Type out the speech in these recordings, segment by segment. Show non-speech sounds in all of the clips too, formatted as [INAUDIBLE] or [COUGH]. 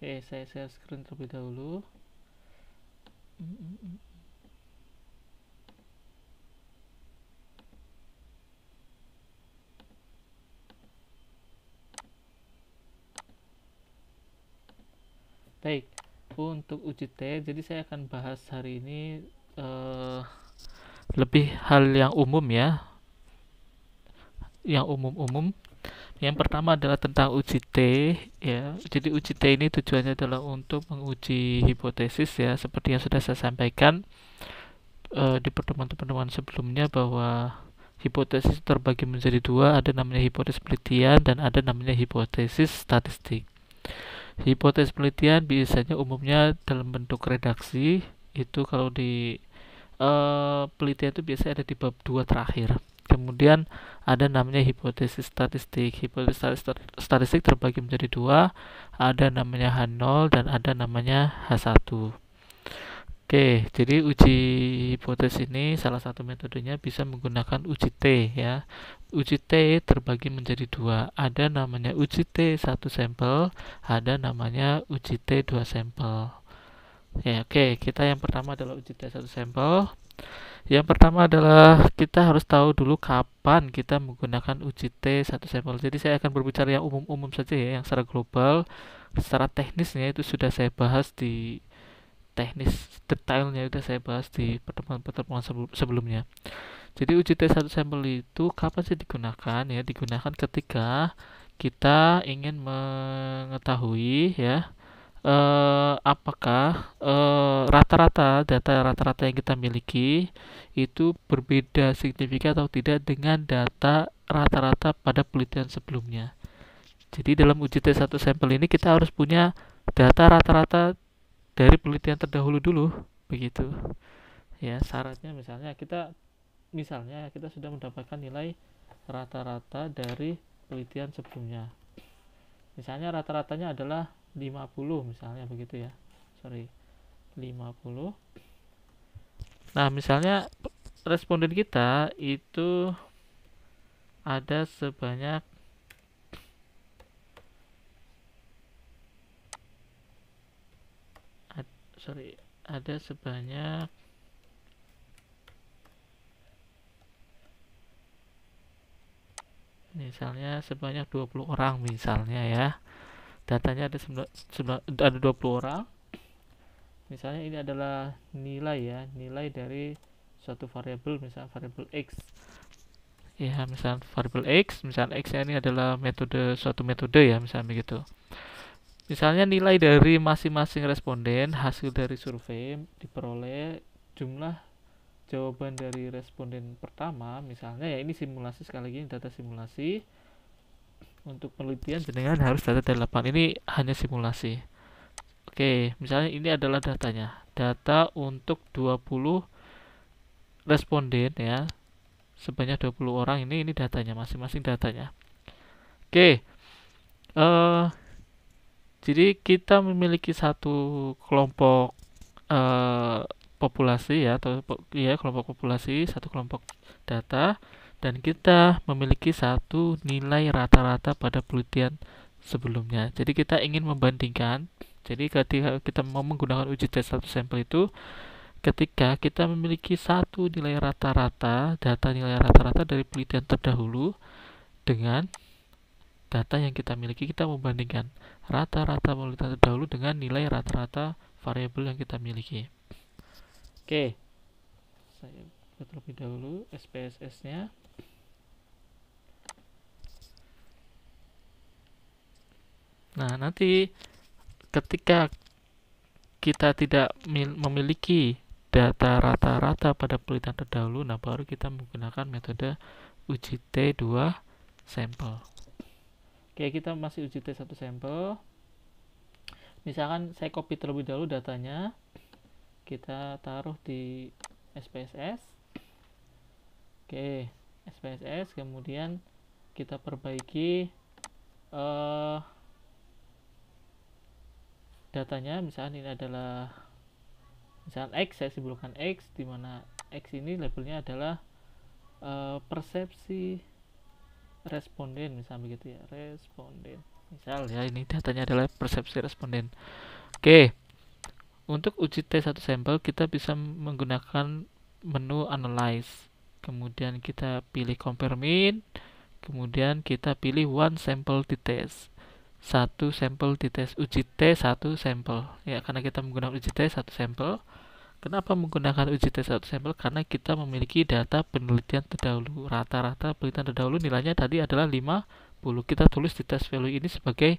Oke, saya share screen terlebih dahulu. Baik, untuk uji T, jadi saya akan bahas hari ini uh, lebih hal yang umum ya, yang umum-umum yang pertama adalah tentang uji T ya. Jadi uji T ini tujuannya adalah untuk menguji hipotesis ya, seperti yang sudah saya sampaikan uh, di pertemuan-pertemuan sebelumnya bahwa hipotesis terbagi menjadi dua, ada namanya hipotesis penelitian dan ada namanya hipotesis statistik. Hipotesis penelitian biasanya umumnya dalam bentuk redaksi, itu kalau di uh, penelitian itu biasanya ada di bab dua terakhir kemudian ada namanya hipotesis statistik hipotesis statistik terbagi menjadi dua ada namanya H0 dan ada namanya H1 Oke, jadi uji hipotesis ini salah satu metodenya bisa menggunakan uji T ya. Uji T terbagi menjadi dua. Ada namanya uji T satu sampel, ada namanya uji T dua sampel. Ya, oke, kita yang pertama adalah uji T satu sampel. Yang pertama adalah kita harus tahu dulu kapan kita menggunakan uji T satu sampel. Jadi saya akan berbicara yang umum-umum saja ya, yang secara global. Secara teknisnya itu sudah saya bahas di teknis detailnya sudah saya bahas di pertemuan-pertemuan sebelumnya. Jadi uji T satu sampel itu kapan sih digunakan ya? Digunakan ketika kita ingin mengetahui ya uh, apakah eh, rata-rata uh, data rata-rata yang kita miliki itu berbeda signifikan atau tidak dengan data rata-rata pada penelitian sebelumnya. Jadi dalam uji T1 sampel ini kita harus punya data rata-rata dari penelitian terdahulu dulu, begitu. Ya, syaratnya misalnya kita misalnya kita sudah mendapatkan nilai rata-rata dari penelitian sebelumnya. Misalnya rata-ratanya adalah 50 misalnya begitu ya. Sorry 50 nah misalnya responden kita itu ada sebanyak sorry ada sebanyak misalnya sebanyak 20 orang misalnya ya datanya ada ada 20 orang. Misalnya ini adalah nilai ya nilai dari suatu variabel misalnya variabel x. Ya misalnya variabel x misalnya x ini adalah metode suatu metode ya misalnya begitu. Misalnya nilai dari masing-masing responden hasil dari survei diperoleh jumlah jawaban dari responden pertama misalnya ya ini simulasi sekali lagi data simulasi untuk penelitian jenengan harus data dari lapangan ini hanya simulasi. Oke misalnya ini adalah datanya. Data untuk 20 responden ya sebanyak 20 orang ini ini datanya masing-masing datanya. Oke uh, jadi kita memiliki satu kelompok uh, populasi ya atau ya kelompok populasi satu kelompok data dan kita memiliki satu nilai rata-rata pada penelitian sebelumnya. Jadi kita ingin membandingkan. Jadi ketika kita mau menggunakan uji tes satu sampel itu ketika kita memiliki satu nilai rata-rata, data nilai rata-rata dari penelitian terdahulu dengan data yang kita miliki, kita membandingkan rata-rata penelitian terdahulu dengan nilai rata-rata variabel yang kita miliki. Oke, saya terlebih dahulu SPSS-nya. Nah, nanti ketika kita tidak memiliki data rata-rata pada penelitian terdahulu, nah baru kita menggunakan metode uji T2 sampel. Oke, kita masih uji T1 sampel. Misalkan saya copy terlebih dahulu datanya, kita taruh di SPSS. Oke, SPSS, kemudian kita perbaiki uh, datanya misalnya ini adalah misalnya X saya simpulkan X di mana X ini labelnya adalah uh, persepsi responden misalnya begitu ya responden. Misal ya ini datanya adalah persepsi responden. Oke untuk uji T satu sampel kita bisa menggunakan menu analyze. Kemudian kita pilih confirm in kemudian kita pilih one sample di test satu sampel di tes uji T satu sampel. Ya karena kita menggunakan uji T satu sampel. Kenapa menggunakan uji T satu sampel? Karena kita memiliki data penelitian terdahulu. Rata-rata penelitian terdahulu nilainya tadi adalah 50 kita tulis di test value ini sebagai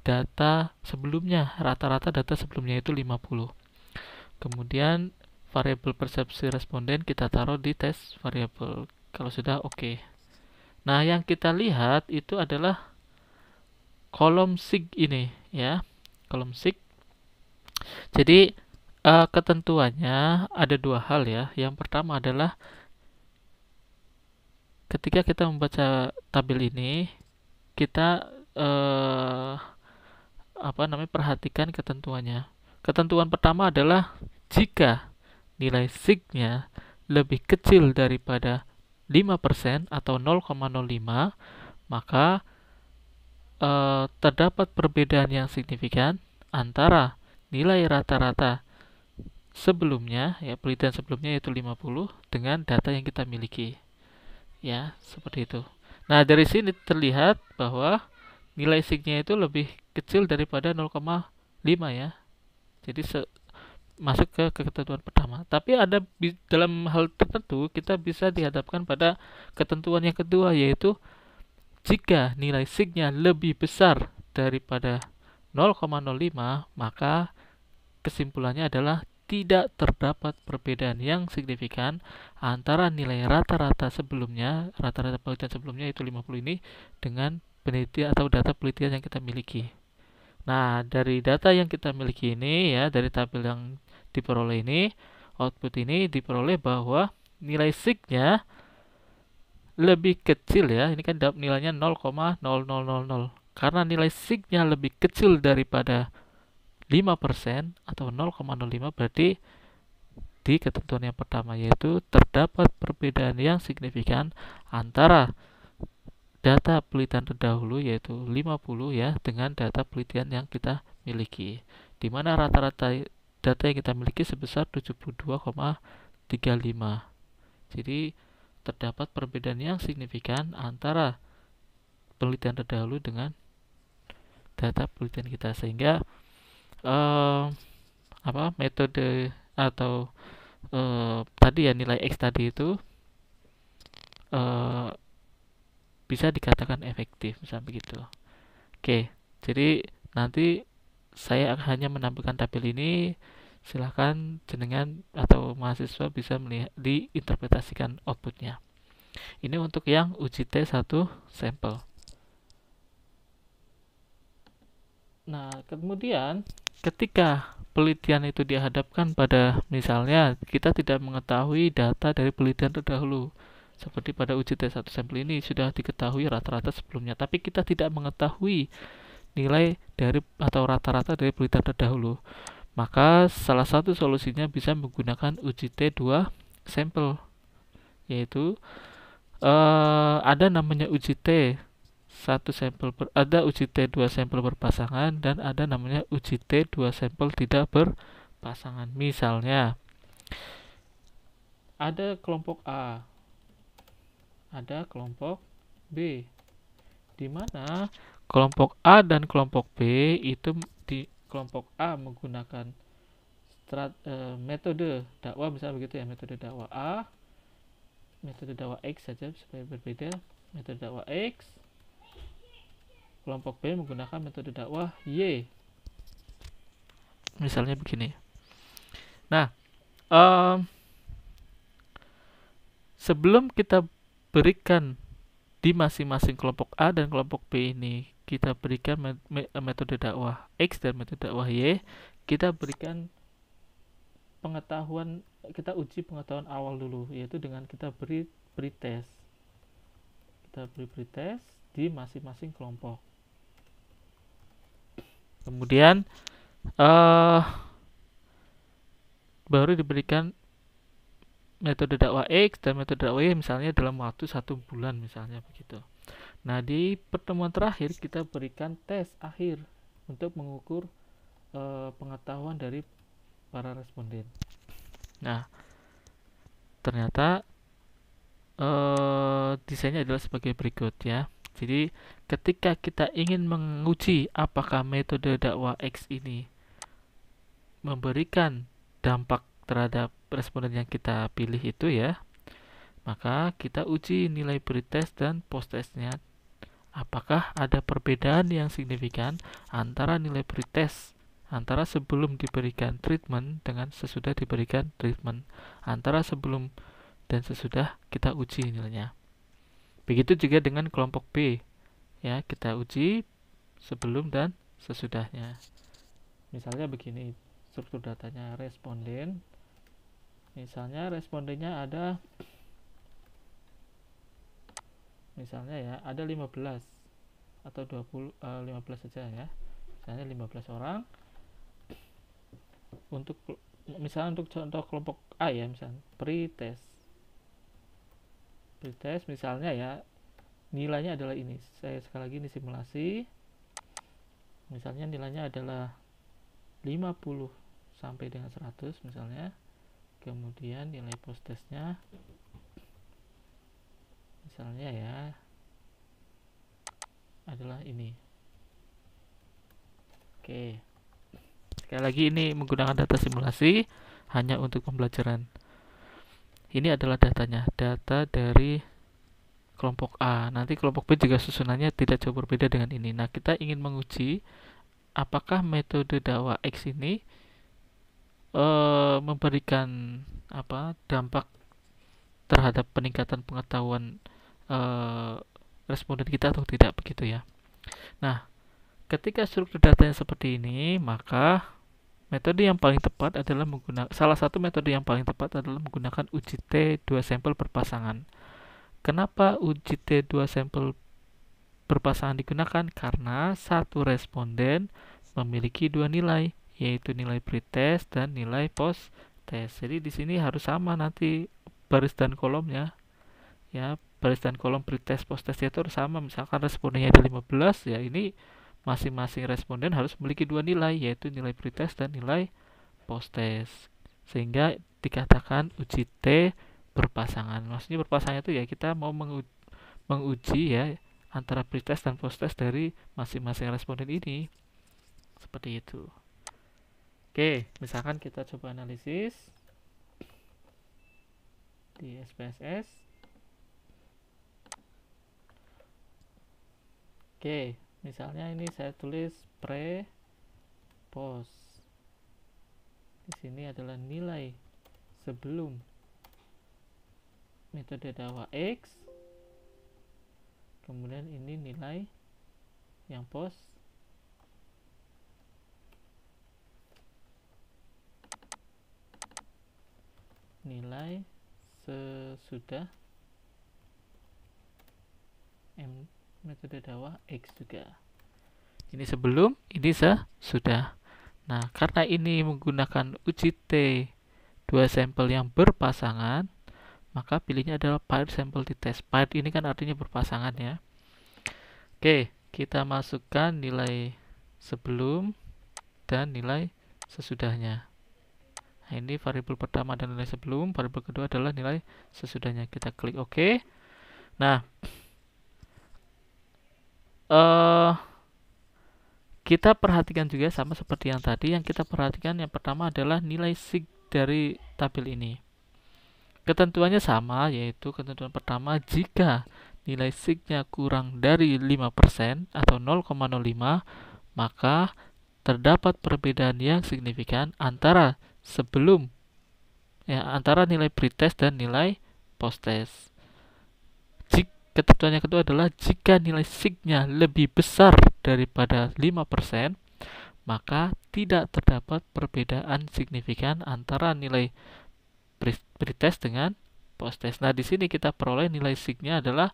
data sebelumnya. Rata-rata data sebelumnya itu 50 kemudian variabel persepsi responden kita taruh di tes variabel kalau sudah oke. Okay. nah yang kita lihat itu adalah kolom sig ini ya. Kolom sig. Jadi uh, ketentuannya ada dua hal ya. Yang pertama adalah ketika kita membaca tabel ini kita uh, apa namanya perhatikan ketentuannya. Ketentuan pertama adalah jika nilai signya lebih kecil daripada 5% atau 0,05 maka uh, terdapat perbedaan yang signifikan antara nilai rata-rata sebelumnya ya penelitian sebelumnya yaitu 50 dengan data yang kita miliki. Ya seperti itu. Nah dari sini terlihat bahwa nilai signya itu lebih kecil daripada 0,5 ya. Jadi masuk ke ketentuan pertama. Tapi ada dalam hal tertentu kita bisa dihadapkan pada ketentuan yang kedua yaitu jika nilai signya lebih besar daripada 0,05, maka kesimpulannya adalah tidak terdapat perbedaan yang signifikan antara nilai rata-rata sebelumnya, rata-rata penelitian sebelumnya itu 50 ini dengan penelitian atau data penelitian yang kita miliki. Nah, dari data yang kita miliki ini ya, dari tabel yang diperoleh ini, output ini diperoleh bahwa nilai signya lebih kecil ya. Ini kan nilainya 0,0000 karena nilai signya lebih kecil daripada 5% atau 0,05 berarti di ketentuan yang pertama yaitu terdapat perbedaan yang signifikan antara data penelitian terdahulu yaitu 50 ya dengan data penelitian yang kita miliki di mana rata-rata data yang kita miliki sebesar 72,35 jadi terdapat perbedaan yang signifikan antara penelitian terdahulu dengan data penelitian kita. Sehingga uh, apa metode atau uh, tadi ya nilai x tadi itu uh, bisa dikatakan efektif misalnya begitu. Oke jadi nanti saya hanya menampilkan tabel ini silahkan jenengan atau mahasiswa bisa melihat diinterpretasikan outputnya. Ini untuk yang uji T1 sampel. Nah kemudian ketika penelitian itu dihadapkan pada misalnya kita tidak mengetahui data dari penelitian terdahulu seperti pada uji T1 sampel ini sudah diketahui rata-rata sebelumnya tapi kita tidak mengetahui nilai dari atau rata-rata dari penelitian terdahulu maka salah satu solusinya bisa menggunakan uji T2 sampel yaitu uh, ada namanya uji T satu sampel ber, ada uji T2 sampel berpasangan dan ada namanya uji T2 sampel tidak berpasangan. Misalnya ada kelompok A, ada kelompok B, di mana kelompok A dan kelompok B itu kelompok A menggunakan strat, e, metode dakwah misalnya begitu ya metode dakwah A metode dakwah X saja supaya berbeda. Metode dakwah X kelompok B menggunakan metode dakwah Y. Misalnya begini. Nah um, sebelum kita berikan di masing-masing kelompok A dan kelompok B ini kita berikan metode dakwah X dan metode dakwah Y, kita berikan pengetahuan kita uji pengetahuan awal dulu yaitu dengan kita beri beri tes. Kita beri beri tes di masing-masing kelompok. Kemudian uh, baru diberikan metode dakwah X dan metode dakwah Y misalnya dalam waktu satu bulan misalnya begitu Nah, di pertemuan terakhir kita berikan tes akhir untuk mengukur e, pengetahuan dari para responden. Nah, ternyata e, desainnya adalah sebagai berikut ya. Jadi, ketika kita ingin menguji apakah metode dakwah X ini memberikan dampak terhadap responden yang kita pilih itu ya, maka kita uji nilai pretest dan post-testnya apakah ada perbedaan yang signifikan antara nilai pretest antara sebelum diberikan treatment dengan sesudah diberikan treatment antara sebelum dan sesudah kita uji nilainya? Begitu juga dengan kelompok B ya kita uji sebelum dan sesudahnya. Misalnya begini struktur datanya responden misalnya respondennya ada misalnya ya ada 15 atau 20 uh, 15 saja ya. Misalnya 15 orang. Untuk misalnya untuk contoh kelompok A ya misalnya pre-test. Pre-test misalnya ya nilainya adalah ini. Saya sekali lagi ini simulasi. Misalnya nilainya adalah 50 sampai dengan 100 misalnya. Kemudian nilai post testnya misalnya ya adalah ini. Oke. Sekali lagi ini menggunakan data simulasi hanya untuk pembelajaran. Ini adalah datanya data dari kelompok A. Nanti kelompok B juga susunannya tidak jauh berbeda dengan ini. Nah kita ingin menguji apakah metode dakwah X ini e, memberikan apa dampak terhadap peningkatan pengetahuan uh, responden kita atau tidak begitu ya. Nah, ketika struktur datanya seperti ini, maka metode yang paling tepat adalah menggunakan salah satu metode yang paling tepat adalah menggunakan uji T dua sampel berpasangan. Kenapa uji T dua sampel berpasangan digunakan? Karena satu responden memiliki dua nilai, yaitu nilai pretest dan nilai post test. Jadi di sini harus sama nanti baris dan kolomnya. Ya, baris dan kolom pretest post test itu sama. Misalkan respondennya ada 15 ya ini masing-masing responden harus memiliki dua nilai yaitu nilai pretest dan nilai post test sehingga dikatakan uji T berpasangan. Maksudnya berpasangan itu ya kita mau menguji, menguji ya antara pretest dan post test dari masing-masing responden ini. Seperti itu. Oke misalkan kita coba analisis di SPSS Oke, misalnya ini saya tulis pre post. Di sini adalah nilai sebelum metode dakwah X. Kemudian ini nilai yang post nilai sesudah M metode dakwah X juga. Ini sebelum ini sudah. Nah karena ini menggunakan uji T dua sampel yang berpasangan maka pilihnya adalah paired sample di test. Paired ini kan artinya berpasangan ya. Oke kita masukkan nilai sebelum dan nilai sesudahnya. Nah ini variabel pertama dan nilai sebelum. Variabel kedua adalah nilai sesudahnya. Kita klik OK. Nah uh, kita perhatikan juga sama seperti yang tadi. Yang kita perhatikan yang pertama adalah nilai sig dari tabel ini. Ketentuannya sama yaitu ketentuan pertama jika nilai signya kurang dari 5% atau 0,05 maka terdapat perbedaan yang signifikan antara sebelum ya antara nilai pretest dan nilai post test Ketentuan yang kedua adalah jika nilai signya lebih besar daripada 5%, maka tidak terdapat perbedaan signifikan antara nilai pretest dengan post-test. Nah, di sini kita peroleh nilai signya adalah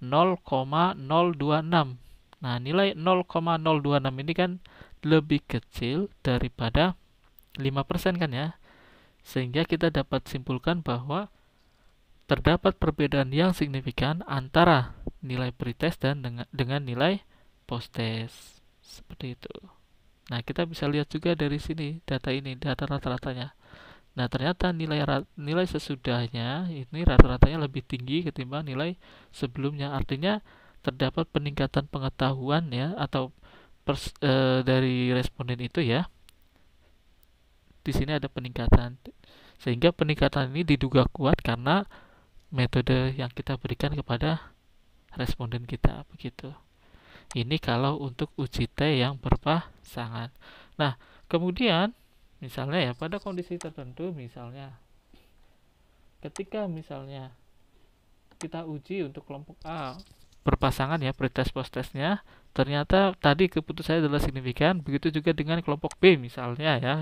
0,026. Nah, nilai 0,026 ini kan lebih kecil daripada 5% kan ya. Sehingga kita dapat simpulkan bahwa terdapat perbedaan yang signifikan antara nilai pretest dan dengan, dengan nilai post-test. Seperti itu. Nah, kita bisa lihat juga dari sini data ini, data rata-ratanya. Nah, ternyata nilai nilai sesudahnya ini rata-ratanya lebih tinggi ketimbang nilai sebelumnya. Artinya terdapat peningkatan pengetahuan ya atau pers, e, dari responden itu ya. Di sini ada peningkatan. Sehingga peningkatan ini diduga kuat karena metode yang kita berikan kepada responden kita begitu. Ini kalau untuk uji T yang berpasangan. Nah, kemudian misalnya ya pada kondisi tertentu misalnya ketika misalnya kita uji untuk kelompok A berpasangan ya pretest post testnya ternyata tadi keputusannya adalah signifikan begitu juga dengan kelompok B misalnya ya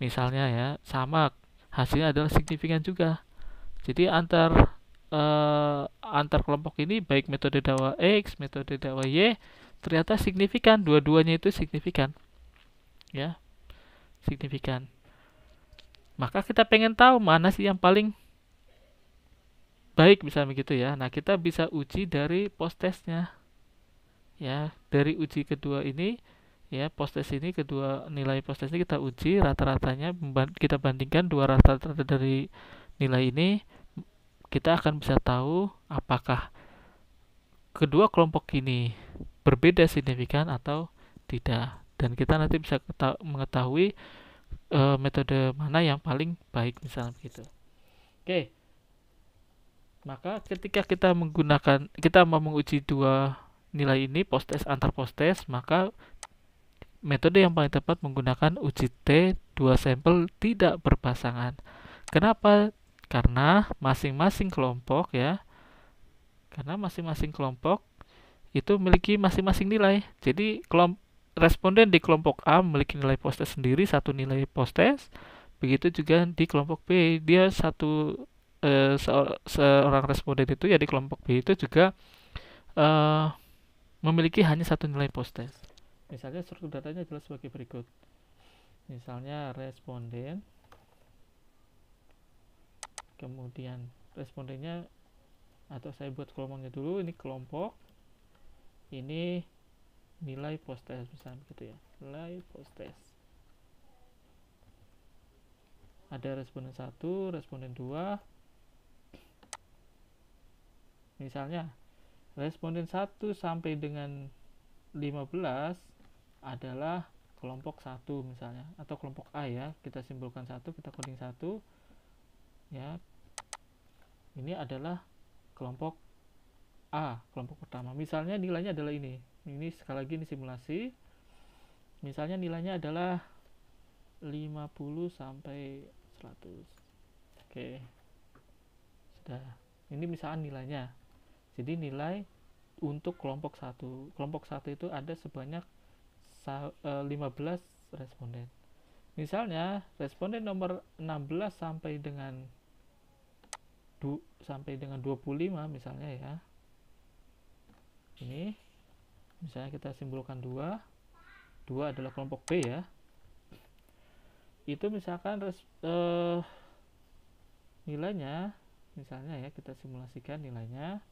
misalnya ya sama hasilnya adalah signifikan juga jadi antar uh, antar kelompok ini baik metode dakwah X, metode dakwah Y ternyata signifikan, dua-duanya itu signifikan. Ya. Signifikan. Maka kita pengen tahu mana sih yang paling baik bisa begitu ya. Nah, kita bisa uji dari post testnya. Ya, dari uji kedua ini ya post test ini kedua nilai post test ini kita uji rata-ratanya kita bandingkan dua rata-rata dari nilai ini kita akan bisa tahu apakah kedua kelompok ini berbeda signifikan atau tidak dan kita nanti bisa mengetahui e, metode mana yang paling baik misalnya begitu. Oke. Maka ketika kita menggunakan kita mau menguji dua nilai ini post test antar post test maka metode yang paling tepat menggunakan uji T dua sampel tidak berpasangan. Kenapa karena masing-masing kelompok ya karena masing-masing kelompok itu memiliki masing-masing nilai. Jadi kelompok responden di kelompok A memiliki nilai postes sendiri satu nilai postes begitu juga di kelompok B. Dia satu e, seorang responden itu ya di kelompok B itu juga e, memiliki hanya satu nilai postes. Misalnya struktur datanya jelas sebagai berikut. Misalnya responden kemudian respondennya atau saya buat kelompoknya dulu ini kelompok ini nilai post test misalnya gitu ya. Nilai post test ada responden satu responden dua. Misalnya responden satu sampai dengan 15 adalah kelompok satu misalnya atau kelompok A ya. Kita simpulkan satu kita coding satu ya. Ini adalah kelompok A kelompok pertama. Misalnya nilainya adalah ini. Ini sekali lagi ini simulasi. Misalnya nilainya adalah 50 sampai 100 oke. Sudah. Ini misalnya nilainya. Jadi nilai untuk kelompok satu. Kelompok satu itu ada sebanyak 15 eh, responden misalnya responden nomor 16 sampai dengan du, sampai dengan 25 misalnya ya. Ini misalnya kita simpulkan dua dua adalah kelompok B ya. Itu misalkan res, eh, nilainya misalnya ya kita simulasikan nilainya.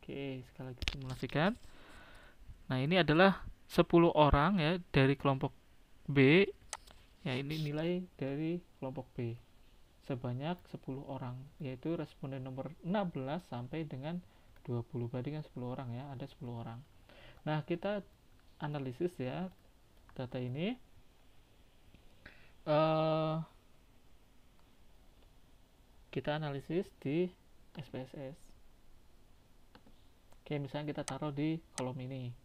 Oke sekali lagi simulasikan nah ini adalah 10 orang ya dari kelompok B. Ya ini nilai dari kelompok B. Sebanyak 10 orang yaitu responden nomor 16 sampai dengan 20 berarti kan 10 orang ya ada 10 orang. Nah kita analisis ya data ini. Uh, kita analisis di SPSS oke misalnya kita taruh di kolom ini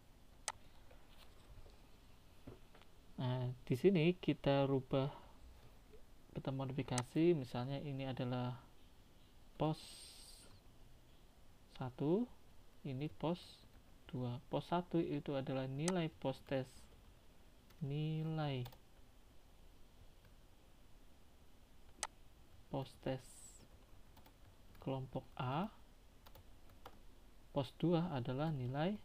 Nah, di sini kita rubah kita modifikasi. Misalnya ini adalah pos 1 ini pos 2 pos 1 itu adalah nilai pos test nilai. Pos test kelompok A. Pos 2 adalah nilai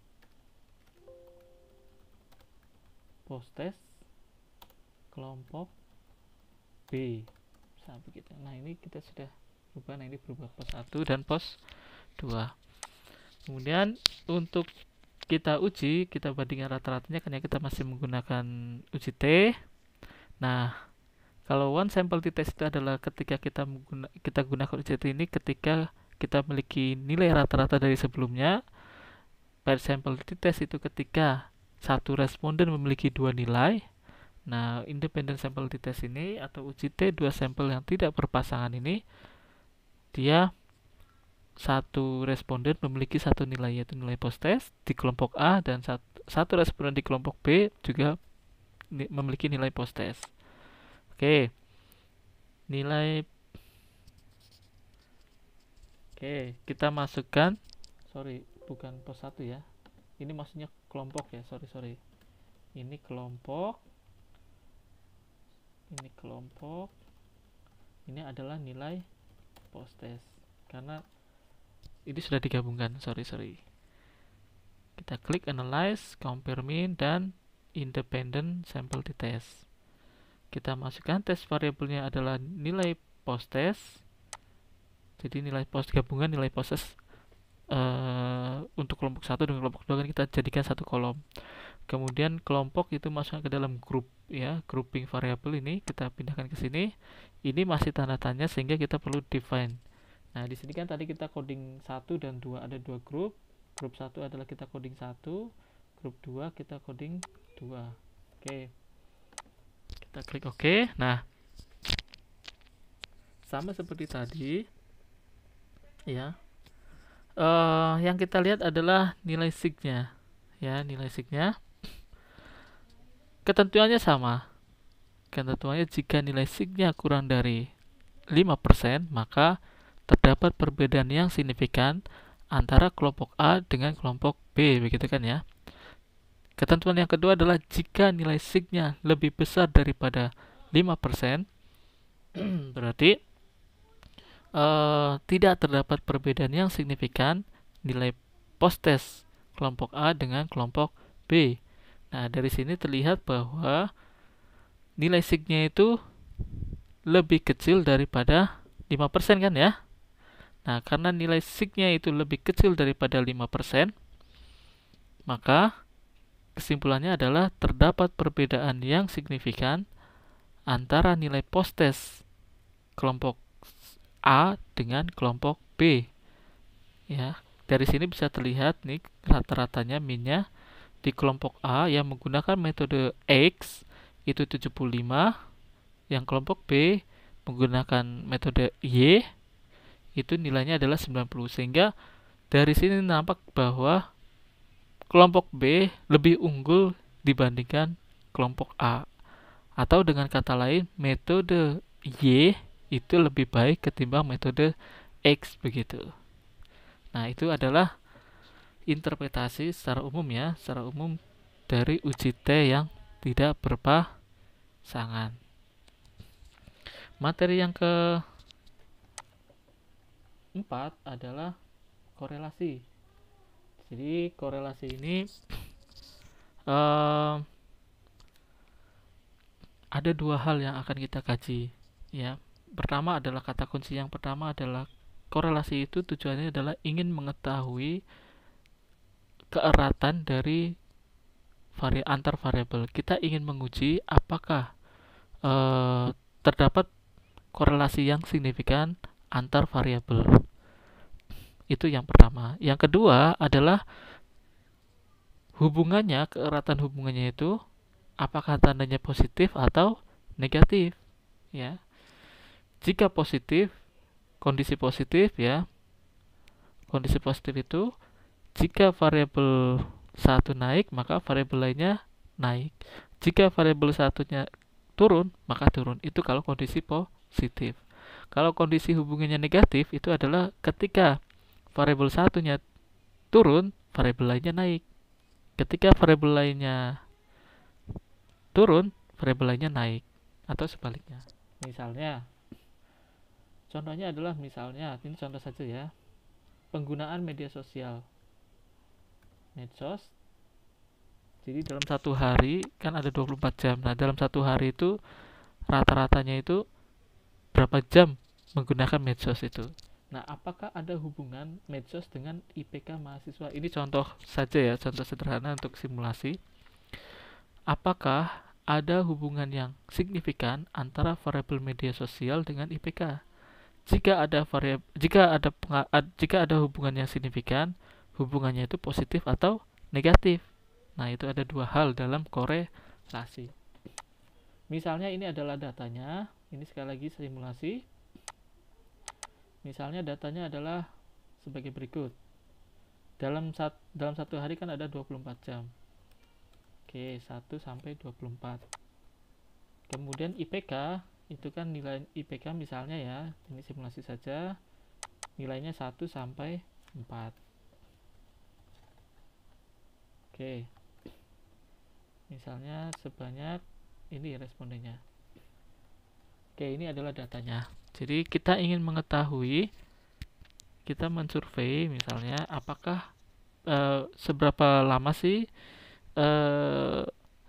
post test kelompok B. Begitu. Nah ini kita sudah berubah nah ini berubah pos 1 dan pos 2 kemudian untuk kita uji kita bandingkan rata-ratanya karena kita masih menggunakan uji T. Nah kalau one sample t-test itu adalah ketika kita mengguna, kita gunakan uji T ini ketika kita memiliki nilai rata-rata dari sebelumnya per sample t-test itu ketika satu responden memiliki dua nilai Nah, independent sample t-test ini atau uji T dua sampel yang tidak berpasangan ini dia satu responden memiliki satu nilai yaitu nilai post test di kelompok A dan satu, satu responden di kelompok B juga memiliki nilai post test. Oke. Nilai Oke, kita masukkan sorry, bukan pos 1 ya. Ini maksudnya kelompok ya, sorry sorry. Ini kelompok ini kelompok. Ini adalah nilai post test karena ini sudah digabungkan. Sorry sorry. Kita klik analyze compare mean dan independent sample t test kita masukkan test variabelnya adalah nilai post test jadi nilai post gabungan nilai post test uh, untuk kelompok satu dan kelompok dua kan kita jadikan satu kolom kemudian kelompok itu masuk ke dalam grup ya grouping variabel ini kita pindahkan ke sini. Ini masih tanda tanya sehingga kita perlu define. Nah di sini kan tadi kita coding satu dan dua ada dua grup. Grup satu adalah kita coding satu grup dua kita coding dua. Oke. Kita klik oke. Nah sama seperti tadi ya. Uh, yang kita lihat adalah nilai signya ya nilai signya Ketentuannya sama. Ketentuannya jika nilai signya kurang dari 5%, maka terdapat perbedaan yang signifikan antara kelompok A dengan kelompok B, begitu kan ya. Ketentuan yang kedua adalah jika nilai signya lebih besar daripada 5%, [CLEARS THROAT] berarti uh, tidak terdapat perbedaan yang signifikan nilai post test kelompok A dengan kelompok B. Nah, dari sini terlihat bahwa nilai signya itu lebih kecil daripada 5% kan ya? Nah, karena nilai signya itu lebih kecil daripada 5%, maka kesimpulannya adalah terdapat perbedaan yang signifikan antara nilai post test kelompok A dengan kelompok B. Ya, dari sini bisa terlihat nih rata-ratanya minnya di kelompok A yang menggunakan metode X itu 75, yang kelompok B menggunakan metode Y itu nilainya adalah 90 sehingga dari sini nampak bahwa kelompok B lebih unggul dibandingkan kelompok A. Atau dengan kata lain metode Y itu lebih baik ketimbang metode X begitu. Nah, itu adalah interpretasi secara umum ya, secara umum dari uji T yang tidak berpasangan. Materi yang ke empat adalah korelasi. Jadi korelasi ini uh, ada dua hal yang akan kita kaji. Ya, pertama adalah kata kunci yang pertama adalah korelasi itu tujuannya adalah ingin mengetahui keeratan dari vari antar variabel. Kita ingin menguji apakah e, terdapat korelasi yang signifikan antar variabel. Itu yang pertama. Yang kedua adalah hubungannya, keeratan hubungannya itu apakah tandanya positif atau negatif, ya. Jika positif, kondisi positif ya. Kondisi positif itu jika variabel satu naik, maka variabel lainnya naik. Jika variabel satunya turun, maka turun. Itu kalau kondisi positif. Kalau kondisi hubungannya negatif, itu adalah ketika variabel satunya turun, variabel lainnya naik. Ketika variabel lainnya turun, variabel lainnya naik. Atau sebaliknya. Misalnya, contohnya adalah misalnya, ini contoh saja ya, penggunaan media sosial medsos jadi dalam satu hari kan ada 24 jam nah dalam satu hari itu rata-ratanya itu berapa jam menggunakan medsos itu. Nah, apakah ada hubungan medsos dengan IPK mahasiswa? Ini contoh saja ya, contoh sederhana untuk simulasi. Apakah ada hubungan yang signifikan antara variabel media sosial dengan IPK? Jika ada variabel jika ada jika ada hubungan yang signifikan, hubungannya itu positif atau negatif. Nah, itu ada dua hal dalam korelasi. Misalnya ini adalah datanya, ini sekali lagi simulasi Misalnya datanya adalah sebagai berikut. Dalam sat, dalam satu hari kan ada 24 jam. Oke, 1 sampai 24. Kemudian IPK itu kan nilai IPK misalnya ya, ini simulasi saja. Nilainya 1 sampai 4. Oke. Misalnya sebanyak ini respondennya. Oke, ini adalah datanya. Jadi kita ingin mengetahui kita mensurvei misalnya apakah e, seberapa lama sih e,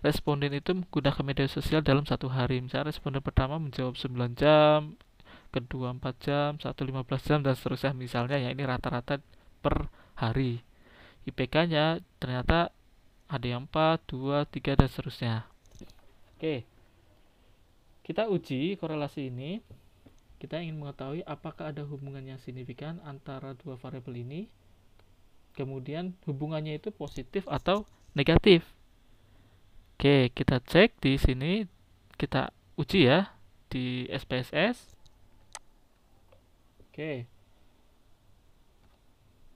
responden itu menggunakan media sosial dalam satu hari. Misalnya responden pertama menjawab 9 jam, kedua 4 jam, satu 15 jam dan seterusnya misalnya ya ini rata-rata per hari. IPK-nya ternyata ada yang 4, 2, 3 dan seterusnya. Oke. Kita uji korelasi ini kita ingin mengetahui apakah ada hubungan yang signifikan antara dua variabel ini. Kemudian hubungannya itu positif atau negatif. Oke, kita cek di sini kita uji ya di SPSS. Oke.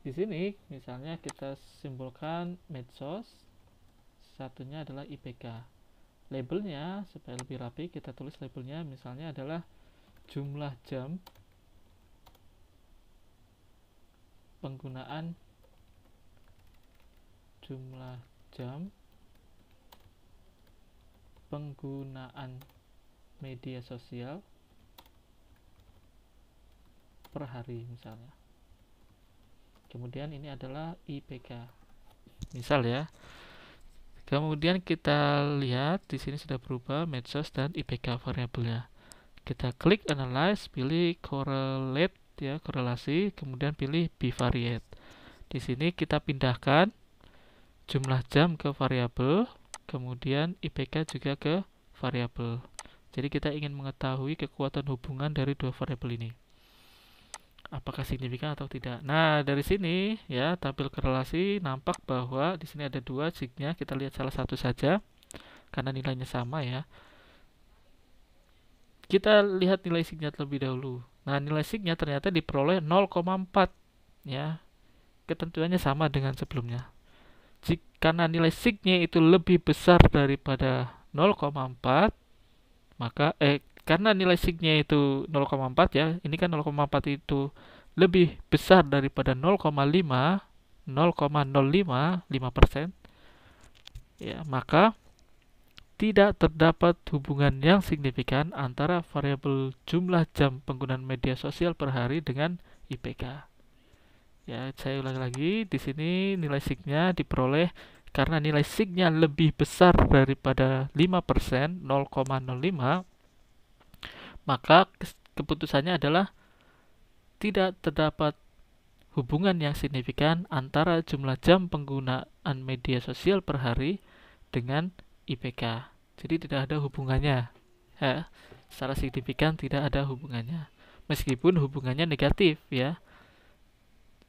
Di sini misalnya kita simbolkan medsos, satunya adalah IPK. Labelnya supaya lebih rapi kita tulis labelnya misalnya adalah jumlah jam penggunaan jumlah jam penggunaan media sosial per hari misalnya kemudian ini adalah IPK misal ya kemudian kita lihat di sini sudah berubah medsos dan IPK variabelnya. Kita klik analyze pilih correlate ya korelasi kemudian pilih bivariate. Di sini kita pindahkan jumlah jam ke variabel kemudian IPK juga ke variabel. Jadi kita ingin mengetahui kekuatan hubungan dari dua variabel ini apakah signifikan atau tidak nah dari sini ya tampil korelasi nampak bahwa di sini ada dua signya kita lihat salah satu saja karena nilainya sama ya kita lihat nilai signya terlebih dahulu. Nah, nilai signya ternyata diperoleh 0,4 ya. Ketentuannya sama dengan sebelumnya. Jika karena nilai signya itu lebih besar daripada 0,4 maka eh karena nilai signya itu 0,4 ya. Ini kan 0,4 itu lebih besar daripada 0,5 0,05 5%. Ya, maka tidak terdapat hubungan yang signifikan antara variabel jumlah jam penggunaan media sosial per hari dengan IPK. Ya, saya ulangi lagi, di sini nilai signya diperoleh karena nilai signya lebih besar daripada 5%, 0,05, maka keputusannya adalah tidak terdapat hubungan yang signifikan antara jumlah jam penggunaan media sosial per hari dengan IPK. Jadi tidak ada hubungannya. Ya, secara signifikan tidak ada hubungannya. Meskipun hubungannya negatif ya.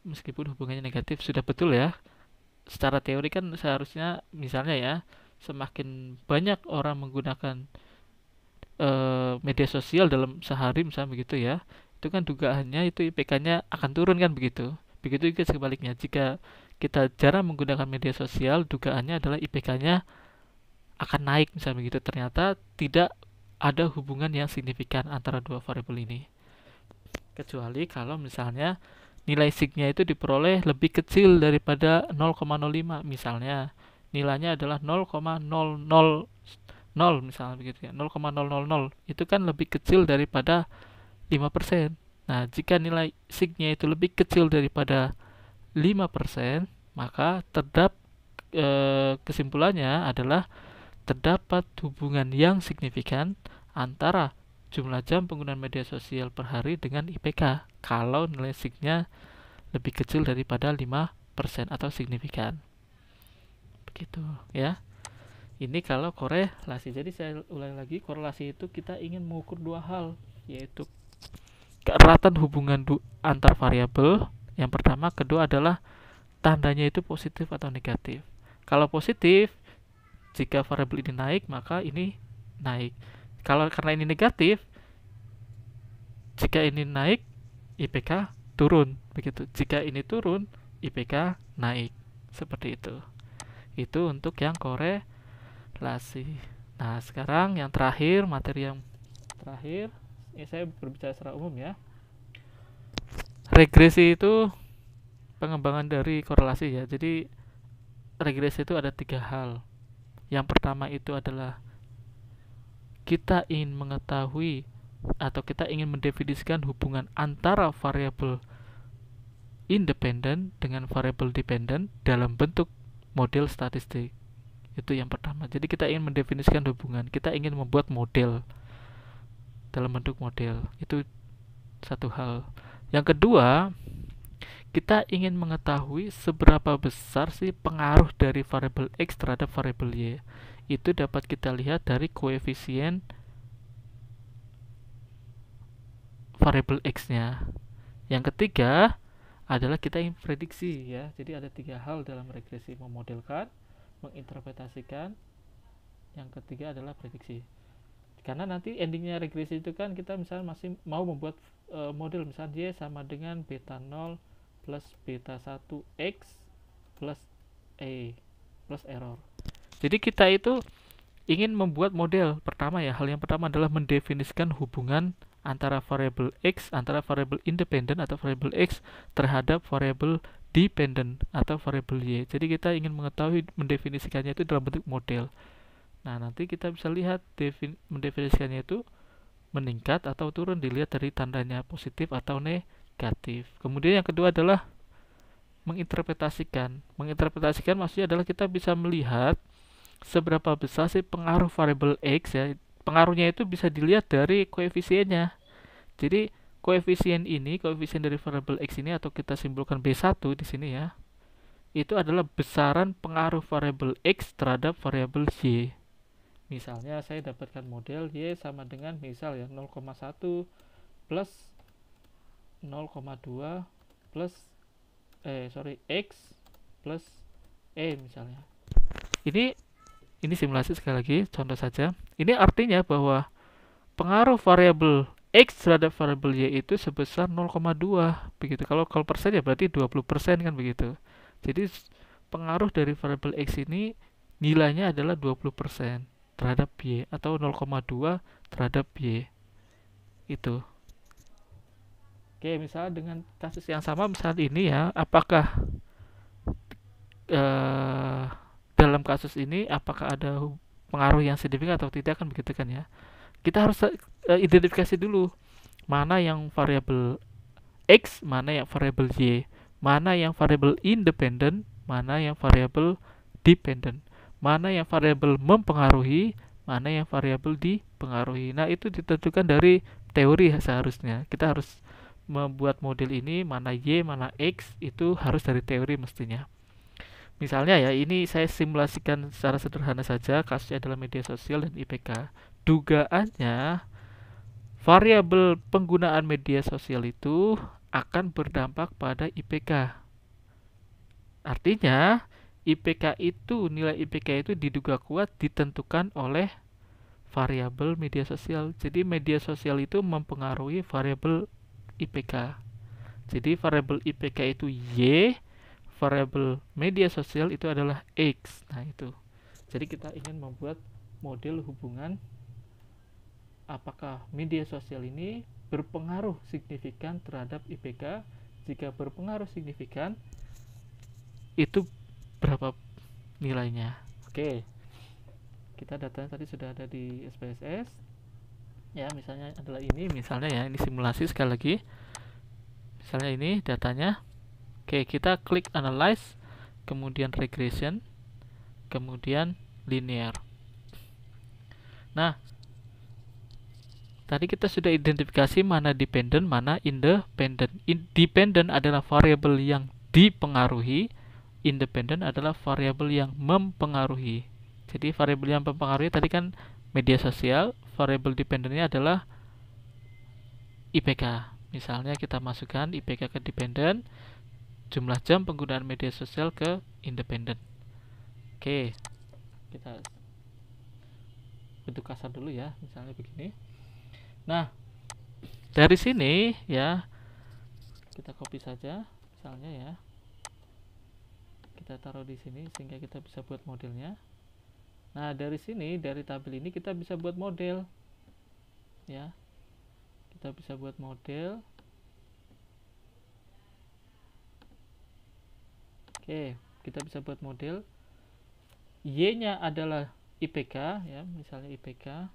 Meskipun hubungannya negatif sudah betul ya. Secara teori kan seharusnya misalnya ya, semakin banyak orang menggunakan uh, media sosial dalam sehari misalnya begitu ya. Itu kan dugaannya itu IPK-nya akan turun kan begitu. Begitu juga sebaliknya. Jika kita jarang menggunakan media sosial, dugaannya adalah IPK-nya akan naik misalnya begitu ternyata tidak ada hubungan yang signifikan antara dua variabel ini kecuali kalau misalnya nilai signya itu diperoleh lebih kecil daripada 0,05 misalnya nilainya adalah 0,000 misalnya begitu ya 0,000 itu kan lebih kecil daripada 5% nah jika nilai signya itu lebih kecil daripada 5% maka terdapat e, kesimpulannya adalah terdapat hubungan yang signifikan antara jumlah jam penggunaan media sosial per hari dengan IPK kalau nilai signya lebih kecil daripada 5% atau signifikan. Begitu ya. Ini kalau korelasi. Jadi saya ulangi lagi, korelasi itu kita ingin mengukur dua hal, yaitu keeratan hubungan antar variabel. Yang pertama, kedua adalah tandanya itu positif atau negatif. Kalau positif, jika variabel ini naik, maka ini naik. Kalau karena ini negatif, jika ini naik, IPK turun, begitu. Jika ini turun, IPK naik. Seperti itu. Itu untuk yang korelasi. Nah, sekarang yang terakhir, materi yang terakhir, ini saya berbicara secara umum ya. Regresi itu pengembangan dari korelasi ya. Jadi regresi itu ada tiga hal. Yang pertama itu adalah kita ingin mengetahui atau kita ingin mendefinisikan hubungan antara variabel independen dengan variabel dependent dalam bentuk model statistik. Itu yang pertama. Jadi kita ingin mendefinisikan hubungan, kita ingin membuat model dalam bentuk model. Itu satu hal. Yang kedua, kita ingin mengetahui seberapa besar sih pengaruh dari variabel x terhadap variabel y. Itu dapat kita lihat dari koefisien variabel x-nya. Yang ketiga adalah kita ingin prediksi ya. Jadi ada tiga hal dalam regresi memodelkan, menginterpretasikan. Yang ketiga adalah prediksi. Karena nanti endingnya regresi itu kan kita misalnya masih mau membuat e, model misalnya y sama dengan beta 0 plus beta 1 x plus e plus error. Jadi kita itu ingin membuat model pertama ya hal yang pertama adalah mendefinisikan hubungan antara variabel x antara variabel independen atau variabel x terhadap variabel dependent atau variabel y. Jadi kita ingin mengetahui mendefinisikannya itu dalam bentuk model. Nah, nanti kita bisa lihat mendefinisikannya itu meningkat atau turun dilihat dari tandanya positif atau negatif. Kemudian yang kedua adalah menginterpretasikan. Menginterpretasikan maksudnya adalah kita bisa melihat seberapa besar sih pengaruh variabel x ya pengaruhnya itu bisa dilihat dari koefisiennya. Jadi koefisien ini, koefisien dari variabel x ini atau kita simpulkan B1 di sini ya. Itu adalah besaran pengaruh variabel x terhadap variabel y. Misalnya saya dapatkan model y sama dengan misal ya 0,1 plus 0,2 plus eh sorry x plus e misalnya. Ini ini simulasi sekali lagi contoh saja ini artinya bahwa pengaruh variabel x terhadap variabel y itu sebesar 0,2 begitu. Kalau kalau persen ya berarti 20 persen kan begitu. Jadi pengaruh dari variabel x ini nilainya adalah 20 persen terhadap y atau 0,2 terhadap y. Itu. Oke, misalnya dengan kasus yang sama misalnya ini ya, apakah uh, dalam kasus ini apakah ada pengaruh yang signifikan atau tidak kan begitu kan ya kita harus uh, identifikasi dulu mana yang variabel x mana yang variabel y mana yang variabel independen mana yang variabel dependent mana yang variabel mempengaruhi mana yang variabel dipengaruhi. Nah itu ditentukan dari teori seharusnya. Kita harus membuat model ini mana y mana x itu harus dari teori mestinya. Misalnya ya, ini saya simulasikan secara sederhana saja kasusnya adalah media sosial dan IPK. Dugaannya variabel penggunaan media sosial itu akan berdampak pada IPK. Artinya, IPK itu nilai IPK itu diduga kuat ditentukan oleh variabel media sosial. Jadi media sosial itu mempengaruhi variabel IPK. Jadi variabel IPK itu Y variabel media sosial itu adalah X. Nah, itu. Jadi kita ingin membuat model hubungan apakah media sosial ini berpengaruh signifikan terhadap IPK. Jika berpengaruh signifikan, itu berapa nilainya? Oke. Kita datanya tadi sudah ada di SPSS. Ya, misalnya adalah ini, misalnya ya, ini simulasi sekali lagi. Misalnya ini datanya Oke, kita klik analyze, kemudian regression, kemudian linear. Nah, tadi kita sudah identifikasi mana dependent, mana independent. Independent adalah variabel yang dipengaruhi, independent adalah variabel yang mempengaruhi. Jadi variabel yang mempengaruhi tadi kan media sosial, variabel dependentnya adalah IPK. Misalnya kita masukkan IPK ke dependent, jumlah jam penggunaan media sosial ke independent. Oke, kita bentuk kasar dulu ya, misalnya begini. Nah, dari sini ya kita copy saja misalnya ya. Kita taruh di sini sehingga kita bisa buat modelnya. Nah, dari sini dari tabel ini kita bisa buat model. Ya. Kita bisa buat model. Oke, kita bisa buat model. Y-nya adalah IPK ya, misalnya IPK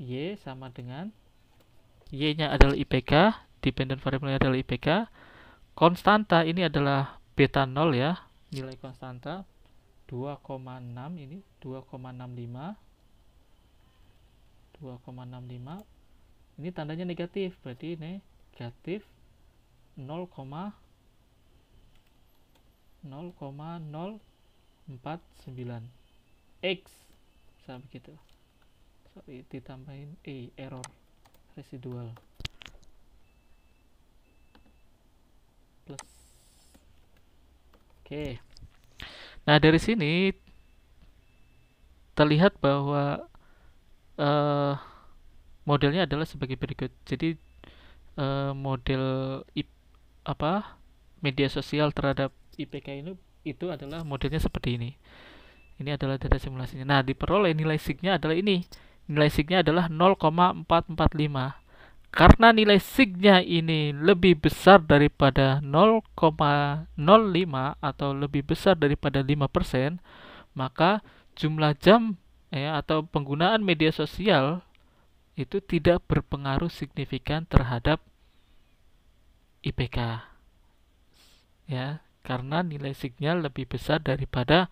Y sama dengan Y-nya adalah IPK, dependent variable adalah IPK. Konstanta ini adalah beta 0 ya, nilai konstanta. 2,6 ini 2,65 2,65 ini tandanya negatif berarti negatif 0,0,049 X bisa begitu sorry ditambahin E error residual. Plus. Oke. Nah dari sini terlihat bahwa uh, modelnya adalah sebagai berikut. Jadi uh, model IP, apa media sosial terhadap IPK ini itu adalah modelnya seperti ini. Ini adalah data simulasinya. Nah diperoleh nilai signya adalah ini nilai signya adalah 0,445 karena nilai signya ini lebih besar daripada 0,05 atau lebih besar daripada 5% maka jumlah jam ya atau penggunaan media sosial itu tidak berpengaruh signifikan terhadap IPK ya karena nilai signya lebih besar daripada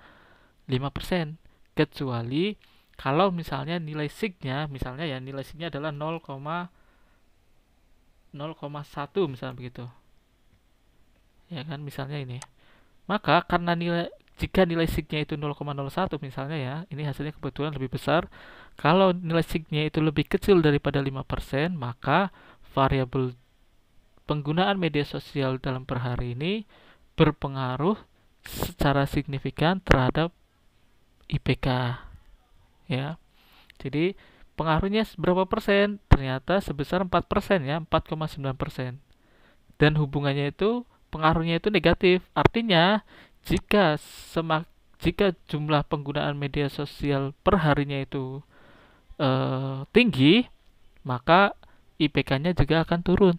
5% kecuali kalau misalnya nilai signya misalnya ya nilai signya adalah 0, 0,1 misalnya begitu. Ya kan misalnya ini. Maka karena nilai jika nilai signya itu 0,01 misalnya ya ini hasilnya kebetulan lebih besar. Kalau nilai signya itu lebih kecil daripada 5% maka variabel penggunaan media sosial dalam per hari ini berpengaruh secara signifikan terhadap IPK ya. Jadi pengaruhnya berapa persen? Ternyata sebesar 4 persen ya, 4,9 persen. Dan hubungannya itu pengaruhnya itu negatif. Artinya jika semak jika jumlah penggunaan media sosial per harinya itu uh, tinggi, maka IPK-nya juga akan turun.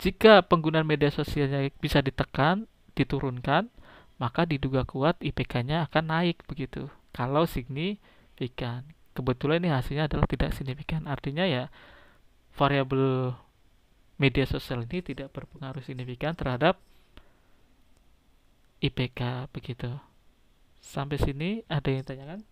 Jika penggunaan media sosialnya bisa ditekan, diturunkan, maka diduga kuat IPK-nya akan naik begitu. Kalau signifikan signifikan. Kebetulan ini hasilnya adalah tidak signifikan. Artinya ya variabel media sosial ini tidak berpengaruh signifikan terhadap IPK begitu. Sampai sini ada yang tanyakan?